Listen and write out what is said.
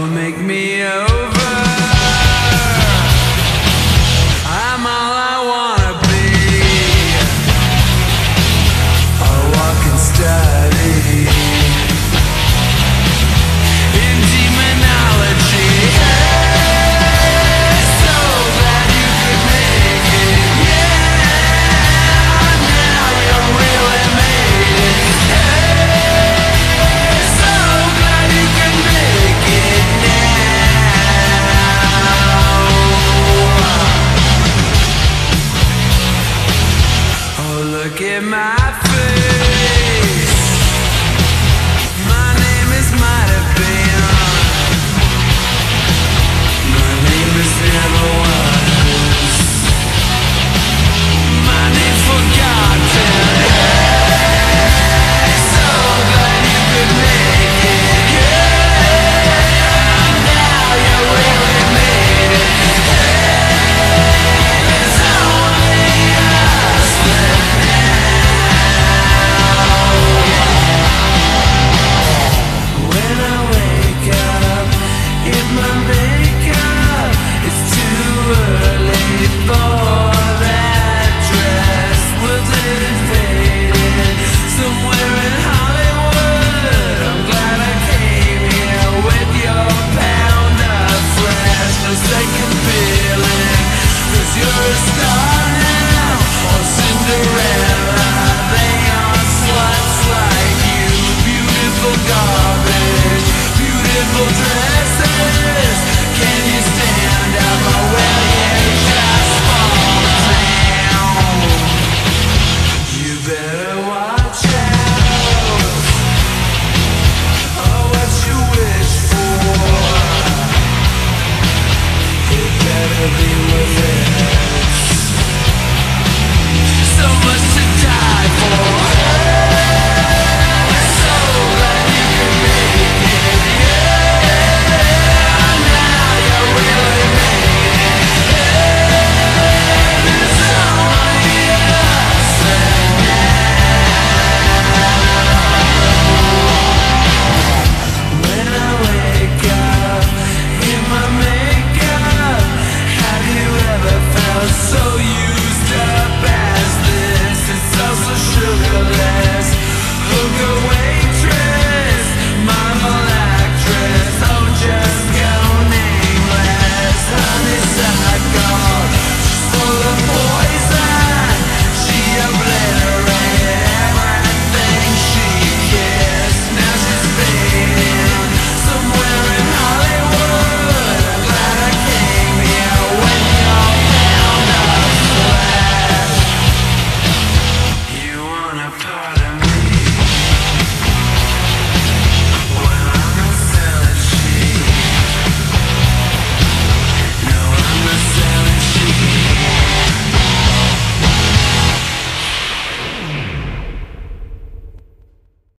Oh, make me I feel